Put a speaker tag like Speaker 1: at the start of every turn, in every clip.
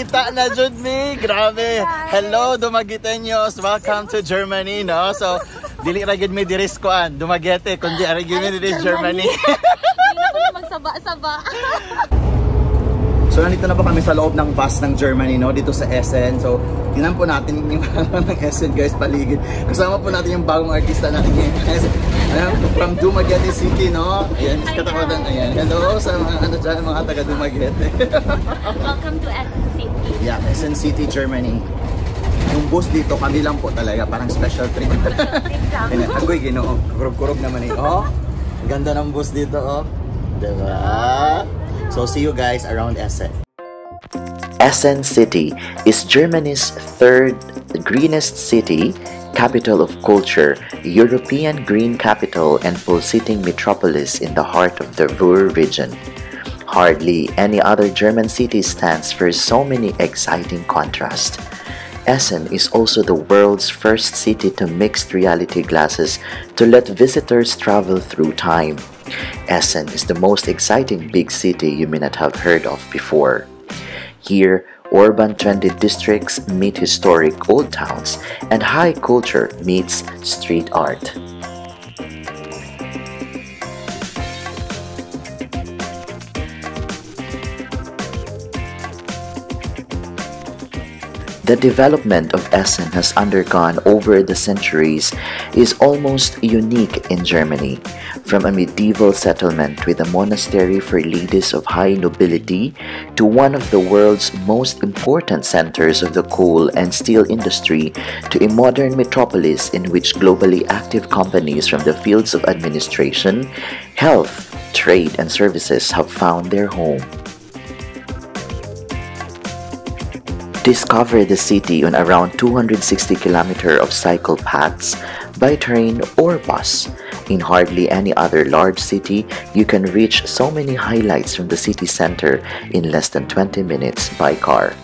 Speaker 1: Kita na jud mi. Grabe. Hello Dumagiteños. Welcome to Germany, no? So, dili ra gid mi diri skuan, Dumaguete, kundi ara gid mi diri Germany.
Speaker 2: Hindi na magsaba-saba.
Speaker 1: So nandito na po kami sa loob ng bus ng Germany, no? Dito sa Essen. So, tinan po natin yung ano ng Essen, guys, paligid. Kasama po natin yung bagong artista natin ngayon, guys. Ayan, from Dumaguete City, no? Ayan, is katakotan. Ayan, hello sa mga, ano dyan, mga taga Dumaguete.
Speaker 2: Welcome to Essen City.
Speaker 1: yeah, Essen City, Germany. Yung bus dito, kami lang po talaga. Parang special treat. Ayan, agoy, ginoo. Kurog-kurog naman eh. Oh, ganda ng bus dito, oh. Diba? So, see you guys around Essen.
Speaker 3: Essen City is Germany's third greenest city, capital of culture, European green capital, and pulsating metropolis in the heart of the Ruhr region. Hardly any other German city stands for so many exciting contrasts. Essen is also the world's first city to mixed reality glasses to let visitors travel through time. Essen is the most exciting big city you may not have heard of before. Here, urban trendy districts meet historic old towns, and high culture meets street art. The development of Essen has undergone over the centuries is almost unique in Germany. From a medieval settlement with a monastery for ladies of high nobility to one of the world's most important centers of the coal and steel industry to a modern metropolis in which globally active companies from the fields of administration, health, trade, and services have found their home. Discover the city on around 260 km of cycle paths by train or bus. In hardly any other large city, you can reach so many highlights from the city center in less than 20 minutes by car.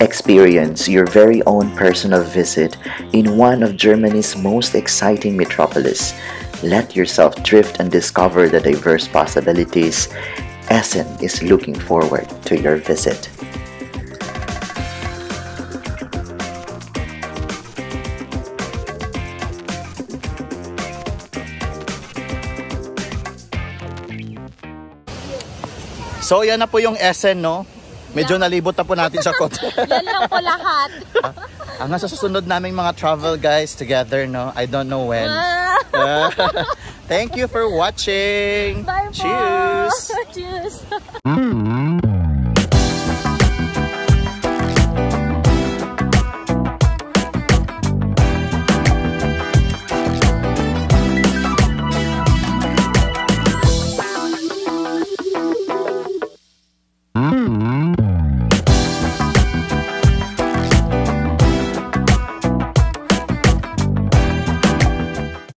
Speaker 3: Experience your very own personal visit in one of Germany's most exciting metropolis. Let yourself drift and discover the diverse possibilities Essen is looking forward to your visit.
Speaker 1: So, yan na po yung Essen, no? Medyo nalibot na po natin sa konti.
Speaker 2: Yan lang po lahat.
Speaker 1: Hanggang sa susunod naming mga travel guys together, no? I don't know when. Thank you for watching.
Speaker 2: Bye! Cheers.